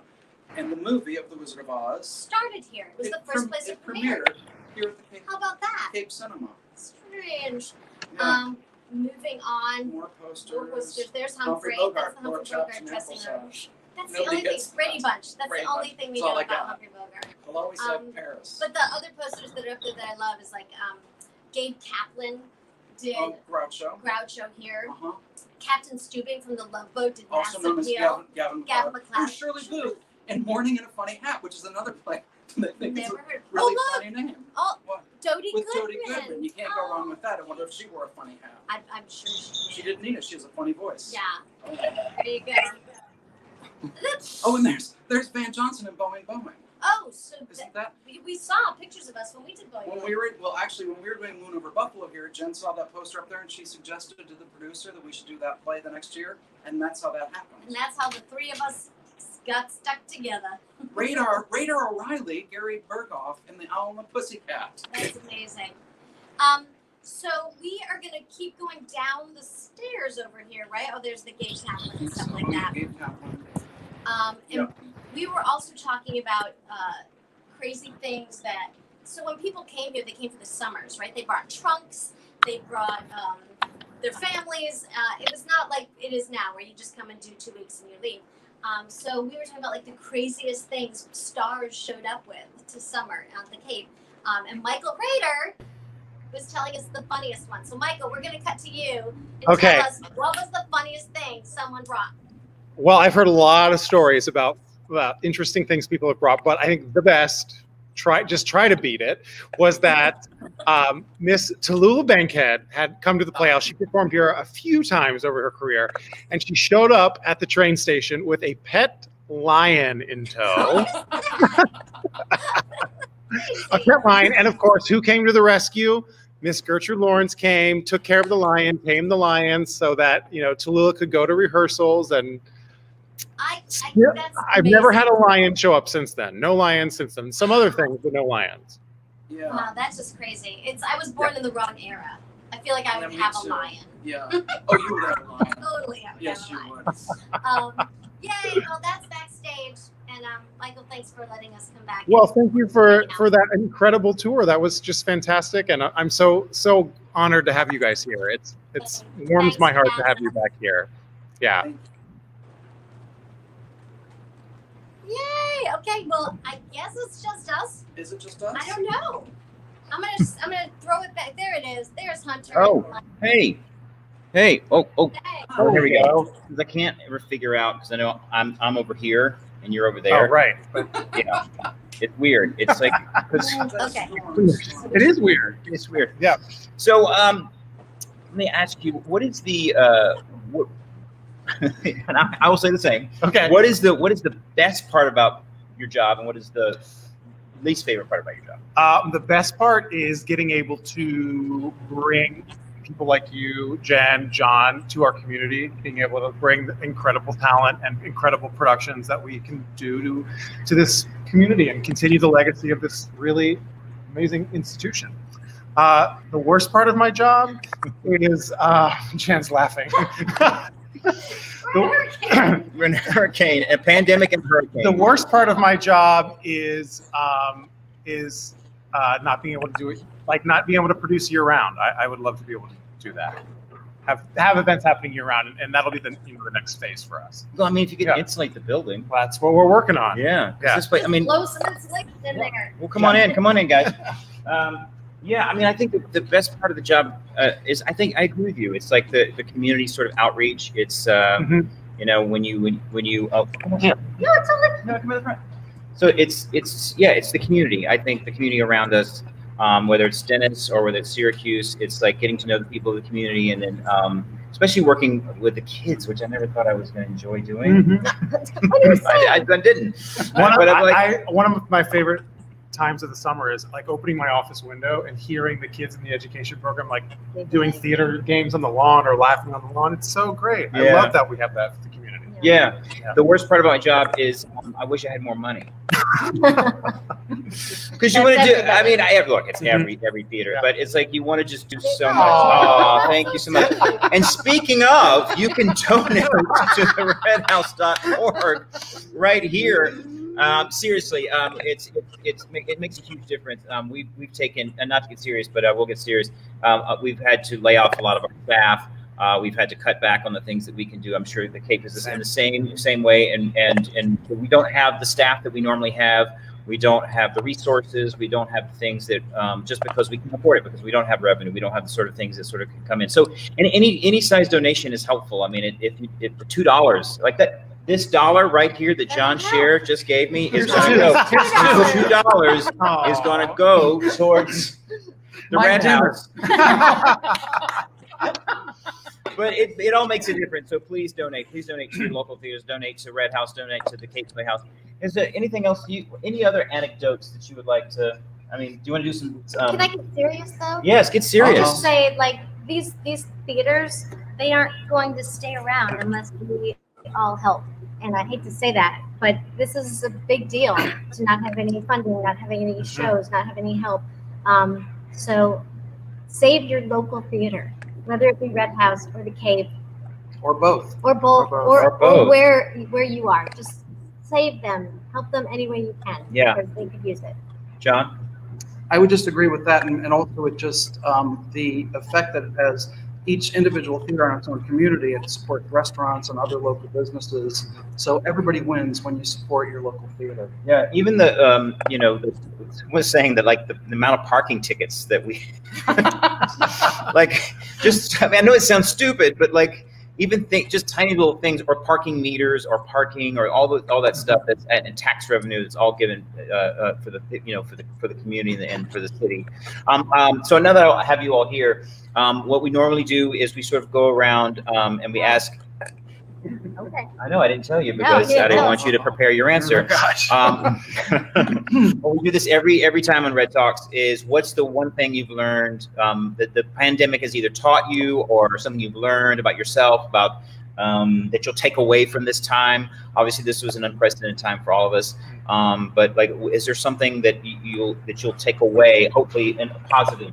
[SPEAKER 4] and the movie of the Wizard of Oz.
[SPEAKER 3] started here. It was the first place it
[SPEAKER 4] it
[SPEAKER 3] premiered.
[SPEAKER 4] premiered here at the Cape,
[SPEAKER 3] How about that?
[SPEAKER 4] Cape Cinema.
[SPEAKER 3] Strange.
[SPEAKER 4] Yeah.
[SPEAKER 3] Um, moving on.
[SPEAKER 4] More posters.
[SPEAKER 3] More posters. There's
[SPEAKER 4] Humphrey. Bogart,
[SPEAKER 3] That's the Humphrey Bogart dressing room. That's the only thing. Brady. Bunch. That's
[SPEAKER 4] Brady
[SPEAKER 3] the only
[SPEAKER 4] Bunch.
[SPEAKER 3] thing we know about
[SPEAKER 4] got.
[SPEAKER 3] Humphrey Bogart.
[SPEAKER 4] I'll always
[SPEAKER 3] Um,
[SPEAKER 4] Paris.
[SPEAKER 3] But the other posters that are up there that I love is like um, Gabe Kaplan did
[SPEAKER 4] oh, Groucho.
[SPEAKER 3] Groucho here.
[SPEAKER 4] Uh-huh.
[SPEAKER 3] Captain Stubing from the Love Boat did
[SPEAKER 4] Also
[SPEAKER 3] Mass
[SPEAKER 4] known as. Gavin, Gavin,
[SPEAKER 3] Gavin.
[SPEAKER 4] MacLeod. Shirley Booth in Morning in a Funny Hat, which is another play. that I think
[SPEAKER 3] Never heard.
[SPEAKER 4] really
[SPEAKER 3] oh look,
[SPEAKER 4] funny name.
[SPEAKER 3] oh
[SPEAKER 4] What?
[SPEAKER 3] Dody
[SPEAKER 4] With
[SPEAKER 3] Goodman.
[SPEAKER 4] Jodie Goodman. You can't go oh. wrong
[SPEAKER 3] Oh.
[SPEAKER 4] with that. I wonder if she wore a funny hat.
[SPEAKER 3] I, I'm sure she did.
[SPEAKER 4] She
[SPEAKER 3] did.
[SPEAKER 4] didn't need it. She has a funny voice.
[SPEAKER 3] Yeah. There you go.
[SPEAKER 4] Oh, and there's there's Van Johnson in Boeing Boeing.
[SPEAKER 3] Oh, so
[SPEAKER 4] Isn't that
[SPEAKER 3] we, we saw pictures of us when we did Boeing.
[SPEAKER 4] when
[SPEAKER 3] Boeing.
[SPEAKER 4] we were well actually when we were doing Moon Over Buffalo here, Jen saw that poster up there and she suggested to the producer that we should do that play the next year, and that's how that happened.
[SPEAKER 3] and that's how the three of us got stuck together.
[SPEAKER 4] Radar Radar O'Reilly, Gary Burghoff, and the Owl and the Pussycat.
[SPEAKER 3] That's amazing. Um, so we are gonna keep going down the stairs over here, right? Oh, there's the Gabe Kaplan and stuff like that. Um, and
[SPEAKER 4] Yep.
[SPEAKER 3] we were also talking about uh, crazy things that. So when people came here, they came for the summers, right? They brought trunks. They brought um, their families. Uh, it was not like it is now, where you just come and do two weeks and you leave. Um, so we were talking about like the craziest things stars showed up with to summer at the Cape. Um, and Michael Rader was telling us the funniest one. So Michael, we're gonna cut to you and
[SPEAKER 2] Okay.
[SPEAKER 3] tell us what was the funniest thing someone brought.
[SPEAKER 2] Well, I've heard a lot of stories about, about interesting things people have brought, but I think the best, try just try to beat it, was that um, Miss Tallulah Bankhead had come to the Playhouse. She performed here a few times over her career, and she showed up at the train station with a pet lion in tow. a pet lion, and of course, who came to the rescue? Miss Gertrude Lawrence came, took care of the lion, tamed the lion, so that you know Tallulah could go to rehearsals. And
[SPEAKER 3] I, I
[SPEAKER 2] I've never had a lion show up since then. No lions since then. Some other things, but no lions.
[SPEAKER 4] Yeah.
[SPEAKER 3] Wow, that's just crazy. It's I was born in the wrong era. I feel like I
[SPEAKER 4] Yeah,
[SPEAKER 3] would
[SPEAKER 4] me
[SPEAKER 3] have
[SPEAKER 4] too.
[SPEAKER 3] a lion.
[SPEAKER 4] Yeah. Oh, you would have a lion.
[SPEAKER 3] Totally, I would
[SPEAKER 4] Yes,
[SPEAKER 3] have
[SPEAKER 4] you
[SPEAKER 3] a lion.
[SPEAKER 4] would.
[SPEAKER 3] Um, yay! Well, that's backstage, and um, Michael, thanks for letting us come back.
[SPEAKER 2] Well, thank you for for that incredible tour. That was just fantastic, and I'm so so honored to have you guys here. It's it's warms
[SPEAKER 3] Thanks
[SPEAKER 2] my
[SPEAKER 3] for
[SPEAKER 2] heart to have you back here. Yeah.
[SPEAKER 4] Thank
[SPEAKER 3] Yay! Okay, well, I guess it's just us.
[SPEAKER 4] Is it just us?
[SPEAKER 3] I don't know. I'm gonna s- I'm gonna throw it back. There it is. There's Hunter.
[SPEAKER 1] Oh. Hey, hey, oh, oh,
[SPEAKER 3] Hey.
[SPEAKER 1] oh, here we go. 'Cause I can't ever figure out because I know I'm I'm over here and you're over there.
[SPEAKER 2] Oh, right.
[SPEAKER 1] Yeah, it's weird. It's like 'cause
[SPEAKER 4] That's
[SPEAKER 3] Okay.
[SPEAKER 2] It is weird.
[SPEAKER 1] it's weird.
[SPEAKER 2] Yeah.
[SPEAKER 1] So, um, let me ask you, what is the uh, what? and I, I will say the same.
[SPEAKER 2] Okay.
[SPEAKER 1] What is the what is the best part about your job, and what is the least favorite part about your job?
[SPEAKER 2] Um, the best part is getting able to bring people like you, Jen, John, to our community, being able to bring the incredible talent and incredible productions that we can do to, to this community and continue the legacy of this really amazing institution. Uh, the worst part of my job is uh, Jen's laughing. The-
[SPEAKER 1] We're in a hurricane, a pandemic and hurricane.
[SPEAKER 2] the worst part of my job is um, is uh, not being able to do it, like not being able to produce year round. I, I would love to be able to do that. Have have events happening year round, and, and that'll be the you know the next phase for us.
[SPEAKER 1] Well, I mean, if you could
[SPEAKER 2] Yeah.
[SPEAKER 1] insulate the building.
[SPEAKER 2] That's what we're working on.
[SPEAKER 1] Yeah. 'cause
[SPEAKER 2] Yeah.
[SPEAKER 1] This place, I mean,
[SPEAKER 3] blow some insulation in there.
[SPEAKER 1] well, come on in, come on in, guys. Um, yeah, I mean, I think the, the best part of the job uh, is, I think I agree with you. It's like the, the community sort of outreach. It's, uh,
[SPEAKER 2] Mhm.
[SPEAKER 1] you know, when you when, when you oh, come on here.
[SPEAKER 3] No, it's only
[SPEAKER 1] No, come to the front. So it's it's yeah, it's the community. I think the community around us, um, whether it's Dennis or whether it's Syracuse, it's like getting to know the people of the community and then um, especially working with the kids, which I never thought I was going to enjoy doing.
[SPEAKER 2] Mhm.
[SPEAKER 5] What are you
[SPEAKER 1] I, I. I didn't.
[SPEAKER 2] One of,
[SPEAKER 1] but like,
[SPEAKER 2] I, I- one of my favorite times of the summer is like opening my office window and hearing the kids in the education program like doing theater games on the lawn or laughing on the lawn. It's so great. I love that we have that for the community.
[SPEAKER 1] yeah.
[SPEAKER 2] Yeah.
[SPEAKER 1] The worst part about my job is um, I wish I had more money. Because you
[SPEAKER 5] That's
[SPEAKER 1] want to do. I mean, I have, look, it's
[SPEAKER 2] Mhm.
[SPEAKER 1] every every theater,
[SPEAKER 2] Yeah.
[SPEAKER 1] but it's like you want to just do so
[SPEAKER 5] Aw.
[SPEAKER 1] much. Oh, thank you so much. And speaking of, you can donate to the redhouse.org right here. Um, seriously, um, it's it, it's it makes a huge difference. Um, we've we've taken, and not to get serious, but I will get serious. Um, uh, we've had to lay off a lot of our staff. Uh, we've had to cut back on the things that we can do. I'm sure the Cape is in the same same way, and and and we don't have the staff that we normally have. We don't have the resources. We don't have the things that um, just because we can afford it, because we don't have revenue. We don't have the sort of things that sort of can come in. So, and any any size donation is helpful. I mean, it, if you, if two dollars like that, this dollar right here that John Scherer just gave me is going to go.
[SPEAKER 2] Two.
[SPEAKER 1] Two dollars is going to go towards the
[SPEAKER 2] My
[SPEAKER 1] Red
[SPEAKER 2] dinner.
[SPEAKER 1] House. But it, it all makes a difference. So please donate. Please donate to your local theaters. Donate to Red House. Donate to the Cape Playhouse. Is there anything else? You any other anecdotes that you would like to? I mean, do you want to do some? Um,
[SPEAKER 5] Can I get serious though?
[SPEAKER 1] yes, get serious.
[SPEAKER 5] I'll just say, like these these theaters, they aren't going to stay around unless we all help. And I hate to say that, but this is a big deal to not have any funding, not having any shows, not having any help. Um, so save your local theater, whether it be Red House or the Cape
[SPEAKER 4] Or both.
[SPEAKER 5] or both,
[SPEAKER 2] Or both.
[SPEAKER 5] or,
[SPEAKER 1] Or
[SPEAKER 5] or where where you are. Just save them, help them any way you can.
[SPEAKER 1] Yeah.
[SPEAKER 5] because they could use it.
[SPEAKER 1] John.
[SPEAKER 4] I would just agree with that, and, and also with just um, the effect that it has. Each individual theater in its own community, it supports restaurants and other local businesses. So everybody wins when you support your local theater.
[SPEAKER 1] Yeah, even the um, you know, the, was saying that like the, the amount of parking tickets that we like just I mean I know it sounds stupid, but like even think just tiny little things or parking meters or parking or all the, all that stuff that's and, and tax revenue that's all given uh, uh, for the you know for the for the community and for the city. Um, um, so now that I have you all here, um, what we normally do is we sort of go around um, and we ask.
[SPEAKER 5] Okay.
[SPEAKER 1] I know I didn't tell you because
[SPEAKER 5] you
[SPEAKER 1] I didn't
[SPEAKER 5] didn't.
[SPEAKER 1] want you to prepare your answer.
[SPEAKER 2] gosh.
[SPEAKER 1] Um, well, we do this every every time on Red Talks. Is what's the one thing you've learned um, that the pandemic has either taught you or something you've learned about yourself about um, that you'll take away from this time? Obviously, this was an unprecedented time for all of us. Um, but like, is there something that you, you'll that you'll take away, hopefully, in a positive?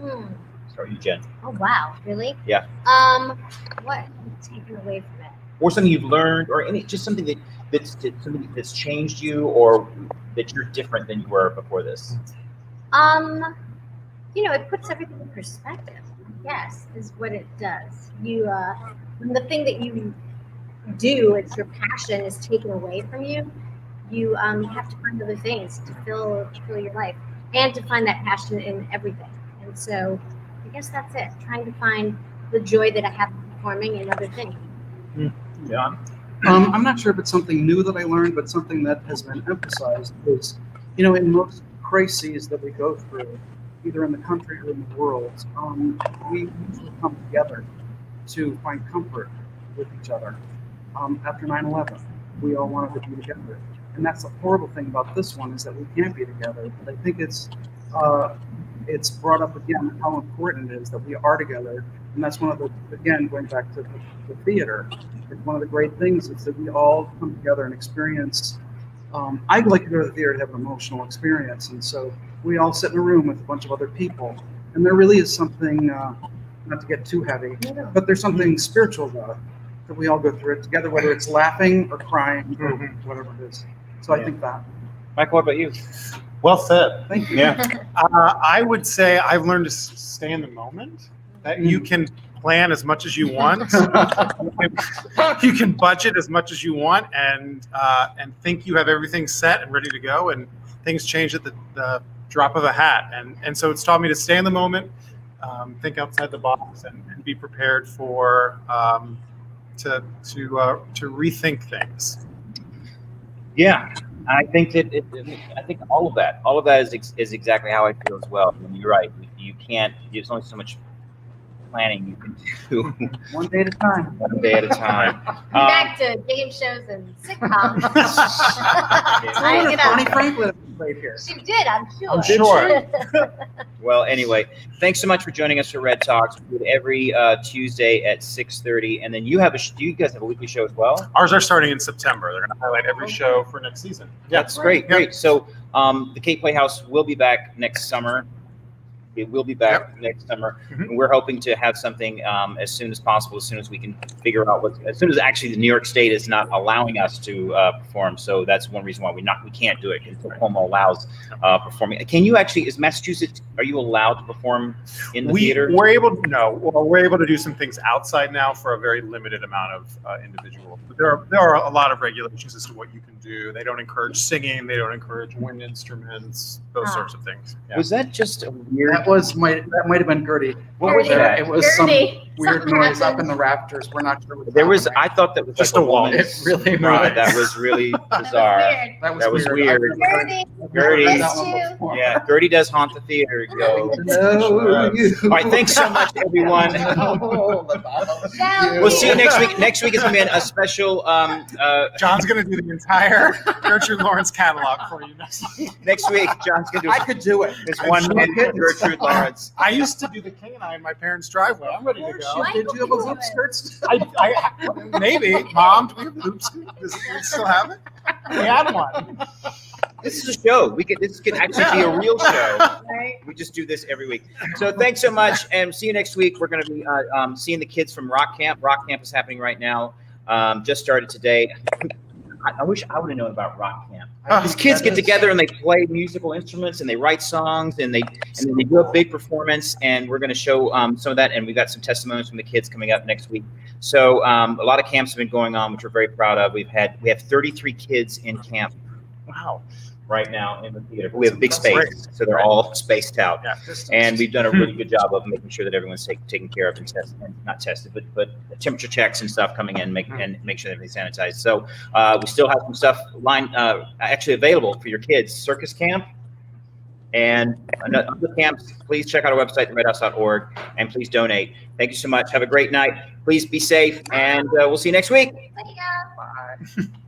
[SPEAKER 5] Hmm.
[SPEAKER 1] Start you, Jen,
[SPEAKER 5] Oh wow, really?
[SPEAKER 1] Yeah.
[SPEAKER 5] Um, what taking away from it?
[SPEAKER 1] or something you've learned, or any just something that that's that, something that's changed you, or that you're different than you were before this.
[SPEAKER 5] Um, you know, it puts everything in perspective. Yes, is what it does. You, uh, when the thing that you do, it's your passion, is taken away from you. You um, have to find other things to fill to fill your life, and to find that passion in everything. And so, guess that's it. Trying to find the joy that I have in performing in other things.
[SPEAKER 1] Yeah,
[SPEAKER 4] Um, I'm not sure if it's something new that I learned, but something that has been emphasized is, you know, in most crises that we go through, either in the country or in the world, um, we usually come together to find comfort with each other. Um, after 9/11, we all wanted to be together, and that's the horrible thing about this one is that we can't be together. But I think it's uh, it's brought up again how important it is that we are together, and that's one of the again going back to the, the theater one of the great things is that we all come together and experience. Um, I'd like to go to the theater to have an emotional experience, and so we all sit in a room with a bunch of other people, and there really is something, uh, not to get too heavy, but there's something spiritual about it that we all go through it together, whether it's laughing or crying or
[SPEAKER 2] Mhm.
[SPEAKER 4] whatever it is. So I think that.
[SPEAKER 1] Michael, what about you?
[SPEAKER 2] Well said.
[SPEAKER 4] Thank you.
[SPEAKER 1] Yeah.
[SPEAKER 2] Uh, I would say I've learned to stay in the moment. That you can plan as much as you want. you can budget as much as you want, and uh, and think you have everything set and ready to go, and things change at the, the drop of a hat. And and so it's taught me to stay in the moment, um, think outside the box, and, and be prepared for um, to to uh, to rethink things.
[SPEAKER 1] Yeah, I think that it, it- I think all of that, all of that is ex- is exactly how I feel as well. I mean, you're right. You can't. There's only so much planning you can do
[SPEAKER 4] One day at a time.
[SPEAKER 1] one day at a time. Um,
[SPEAKER 3] Back to game shows and sitcoms.
[SPEAKER 4] I
[SPEAKER 3] I,
[SPEAKER 4] wonder
[SPEAKER 3] you
[SPEAKER 4] if Bonnie Franklin played here.
[SPEAKER 3] she did, I'm sure.
[SPEAKER 2] I'm sure.
[SPEAKER 1] Well, anyway, thanks so much for joining us for Red Talks. We do it every uh, Tuesday at six thirty, and then you have a. Do you guys have a weekly show as well?
[SPEAKER 2] Ours are starting in September. They're going to highlight every show for next season. Yeah.
[SPEAKER 1] That's great,
[SPEAKER 2] Yeah.
[SPEAKER 1] great. So um, the Cape Playhouse will be back next summer. It will be back next summer.
[SPEAKER 2] Mhm.
[SPEAKER 1] And we're hoping to have something um, as soon as possible, as soon as we can figure out what, as soon as actually the New York State is not allowing us to uh, perform. So that's one reason why we not we can't do it because Oklahoma allows uh, performing. Can you actually? Is Massachusetts? Are you allowed to perform in the
[SPEAKER 2] we,
[SPEAKER 1] theater?
[SPEAKER 2] We're able to no, well, we're able to do some things outside now for a very limited amount of uh, individuals. But there are there are a lot of regulations as to what you can do. They don't encourage singing. They don't encourage wind instruments. Those
[SPEAKER 3] Ah.
[SPEAKER 2] sorts of things. Yeah.
[SPEAKER 1] Was that just a weird?
[SPEAKER 4] That was might that might have been Gertie.
[SPEAKER 1] What was that?
[SPEAKER 4] It was some
[SPEAKER 3] Gertie,
[SPEAKER 4] weird
[SPEAKER 3] something
[SPEAKER 4] noise up in the rafters. We're not sure. what
[SPEAKER 1] There was. I thought that was
[SPEAKER 2] Just
[SPEAKER 1] like
[SPEAKER 2] a wall.
[SPEAKER 4] It really
[SPEAKER 1] No, that was really
[SPEAKER 3] That was
[SPEAKER 1] bizarre.
[SPEAKER 3] weird.
[SPEAKER 4] That was,
[SPEAKER 1] that was
[SPEAKER 4] weird.
[SPEAKER 1] weird.
[SPEAKER 4] I've never heard-
[SPEAKER 3] Gertie,
[SPEAKER 4] I've never heard
[SPEAKER 1] Gertie.
[SPEAKER 4] that one
[SPEAKER 3] Missed you.
[SPEAKER 4] before.
[SPEAKER 1] Yeah, Gertie does haunt the theater. Go.
[SPEAKER 4] No, you.
[SPEAKER 1] All right, thanks so much, everyone.
[SPEAKER 4] No, the bottom.
[SPEAKER 3] Shall
[SPEAKER 1] We'll see you next week. Next week is going to be a special. Um, uh,
[SPEAKER 2] John's going to do the entire Gertrude Lawrence catalog for you next.
[SPEAKER 1] next week, John's going to do
[SPEAKER 4] I could do it.
[SPEAKER 1] this one
[SPEAKER 2] sure
[SPEAKER 1] man. Gertrude Lawrence.
[SPEAKER 2] I used to do the canine in my parents' driveway. I'm ready to go.
[SPEAKER 4] Did you have a
[SPEAKER 3] don't
[SPEAKER 4] loop
[SPEAKER 3] do
[SPEAKER 4] skirt?
[SPEAKER 2] I, I, maybe, mom. Do we have loops? Does it still have it? We had one.
[SPEAKER 1] This is a show. We could. This can actually be a real show. We just do this every week. So thanks so much, and see you next week. We're going to be uh, um, seeing the kids from Rock Camp. Rock Camp is happening right now. Um, just started today. I, I wish I would have known about Rock Camp. These kids get
[SPEAKER 4] is-
[SPEAKER 1] together and they play musical instruments and they write songs and they and then they do a big performance and we're going to show um, some of that and we've got some testimonies from the kids coming up next week. So um, a lot of camps have been going on, which we're very proud of. We've had we have 33 kids in camp
[SPEAKER 2] Wow.
[SPEAKER 1] Right now in the theater. We have a big space,
[SPEAKER 2] great.
[SPEAKER 1] so they're all spaced out.
[SPEAKER 2] Yeah.
[SPEAKER 1] And we've done a really good job of making sure that everyone's take, taken care of and tested, and not tested, but but temperature checks and stuff coming in, make and make sure that everything's sanitized. So uh, we still have some stuff line uh, actually available for your kids. Circus camp and other camps. Please check out our website, redhouse.org, and please donate. Thank you so much. Have a great night. Please be safe, and uh, we'll see you next week.
[SPEAKER 3] There you go.
[SPEAKER 4] Bye.